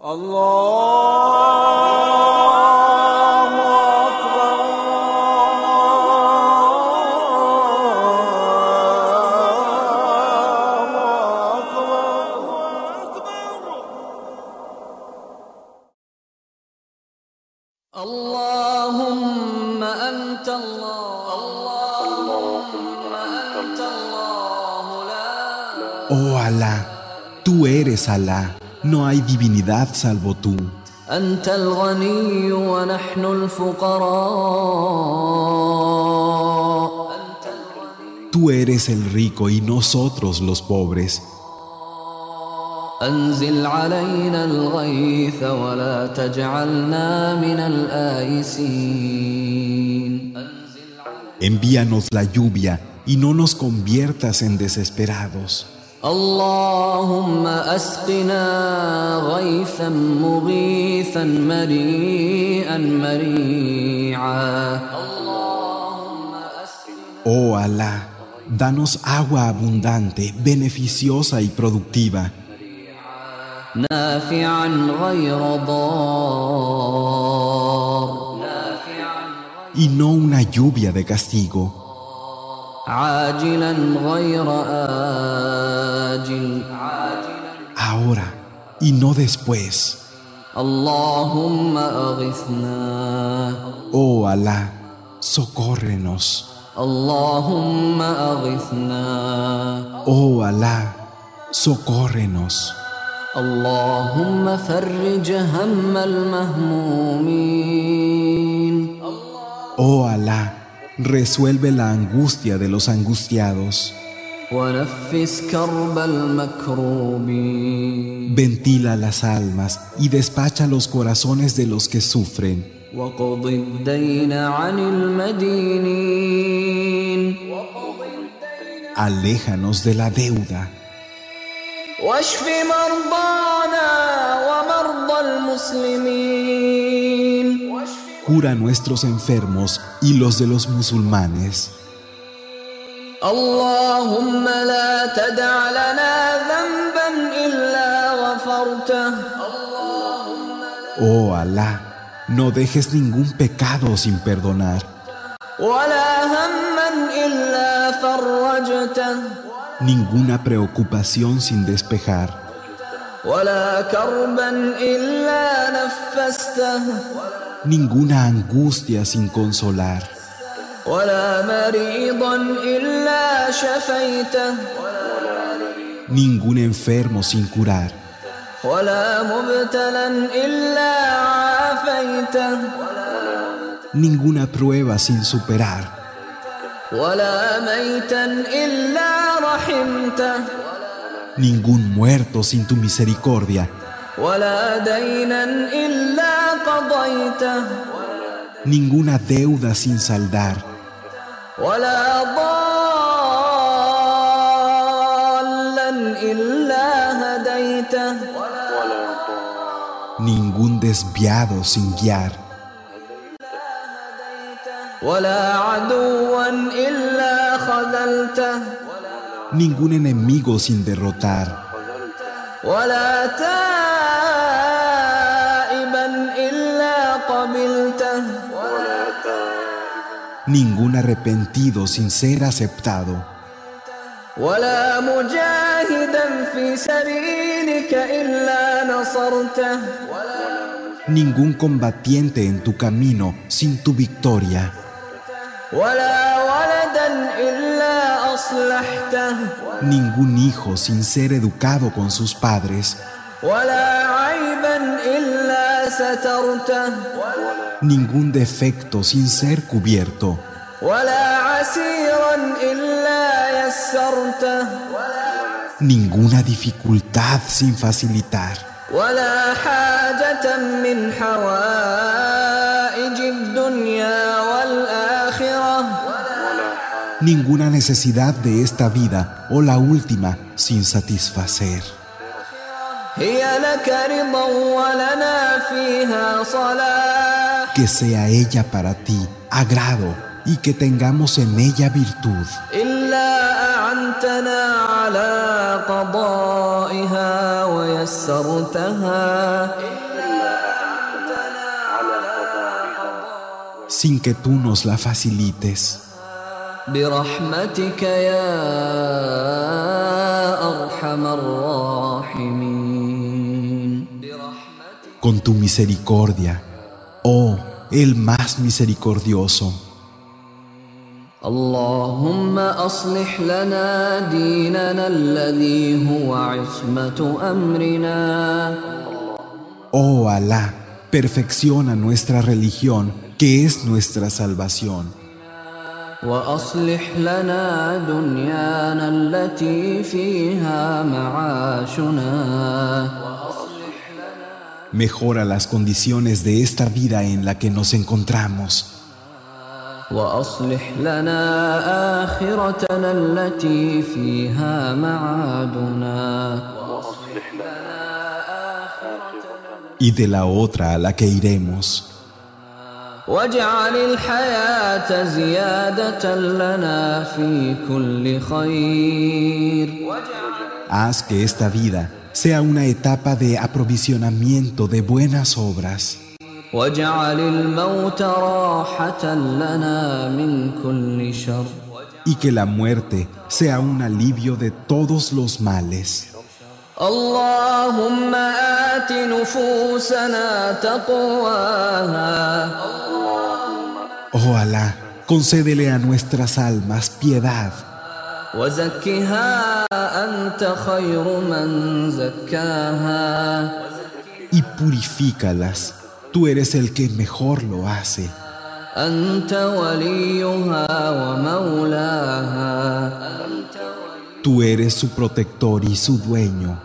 Oh Alá, tú eres Alá, no hay divinidad salvo tú. أنت الغني ونحن الفقراء Tú eres el rico y nosotros los pobres. أنزل علينا الغيث ولا تجعلنا من الآيسين Envíanos la lluvia y no nos conviertas en desesperados. اللهم أسقنا غيثا مغيثا مريئا مريعا Oh Alá, danos agua abundante, beneficiosa y productiva, نافعا غير ضار y no una lluvia de castigo, عاجلا غير آجل ahora y no después. اللهم أغثنا Oh Alá, socórrenos. اللهم أغثنا Oh Alá, socórrenos. اللهم فرج هم المهمومين Oh Alá, resuelve la angustia de los angustiados. Ventila las almas y despacha los corazones de los que sufren. Aléjanos de la deuda. Cura nuestros enfermos y los de los musulmanes. اللهم لا تدع لنا ذنبا إلا غفرته Oh Alá, no dejes ningún pecado sin perdonar, ولا هما إلا فرجته ninguna preocupación sin despejar, ولا كربا إلا نفسته ninguna angustia sin consolar, Ningún enfermo sin curar. Ninguna prueba sin superar. Ningún muerto sin tu misericordia. Ninguna deuda sin saldar. ولا ضالا إلا هديته ningún desviado sin guiar, ولا عدوا إلا خذلته ningún enemigo sin derrotar, ولا تائبا ningún arrepentido sin ser aceptado, ولا مجاهدا في سبيلك إلا نصرته ningún combatiente en tu camino sin tu victoria, ولا ولدا إلا أصلحته ningún hijo sin ser educado con sus padres, ولا عيبا إلا سترته ningún defecto sin ser cubierto, ولا عسيرا إلا يسرته ninguna dificultad sin facilitar, ولا حاجة من حوائج الدنيا والآخرة ninguna necesidad de esta vida o la última sin satisfacer. هي لك رضا ولنا فيها صلاح Que sea ella para ti agrado y que tengamos en ella virtud, إلا أعنتنا على قضائها يسرتها sin que tú nos la facilites. برحمتك يا أرحم الراحمين Con tu misericordia, oh el más misericordioso. اللهم أصلح لنا ديننا الذي هو عصمة أمرنا Oh Alá, perfecciona nuestra religión, que es nuestra salvación. وأصلح لنا دنيانا التي فيها معاشنا Mejora las condiciones de esta vida en la que nos encontramos. وأصلح لنا آخرتنا التي فيها معادنا y de la otra a la que iremos. واجعل الحياة زيادة لنا في كل خير Haz que esta vida sea una etapa de aprovisionamiento de buenas obras واجعل الموت راحة لنا من كل شر y que la muerte sea un alivio de todos los males. اللهم آت نفوسنا تقواها Oh Alá, concédele a nuestras almas piedad وزكها أنت خير من زكاها y purifícalas. Tú eres el que mejor lo hace. أنت وليها ومولاها Tú eres su protector y su dueño.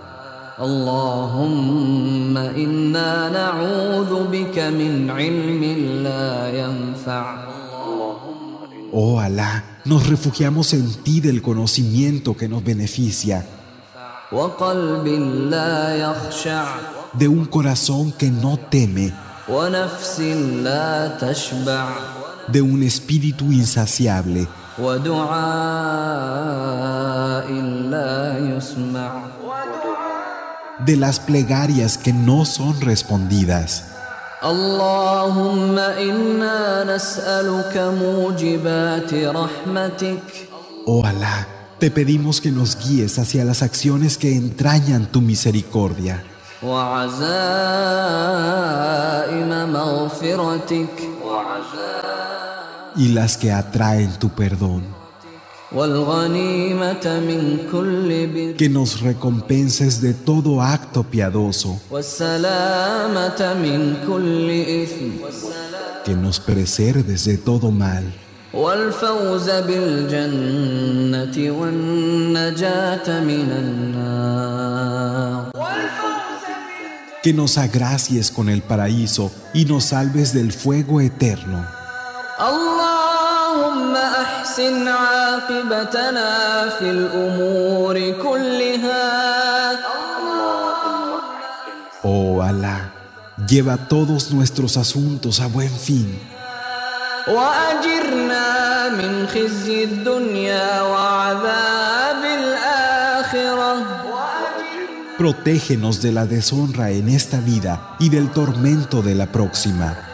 اللهم إنا نعوذ بك من علم لا ينفع Oh Alá, nos refugiamos en ti del conocimiento que nos beneficia, de un corazón que no teme, de un espíritu insaciable, de las plegarias que no son respondidas. اللهم إنا نسألك موجبات رحمتك Oh Alá, te pedimos que nos guíes hacia las acciones que entrañan tu misericordia وعزائم مغفرتك y las que atraen tu perdón. que nos recompenses de todo acto piadoso, que nos preserves de todo mal. Que nos agracies con el paraíso y nos salves del fuego eterno. اللهم أحسن عاقبتنا في الأمور كلها Oh Alá, lleva todos nuestros asuntos a buen fin وأجرنا من خزي الدنيا وعذاب الآخرة Protégenos de la deshonra en esta vida y del tormento de la próxima.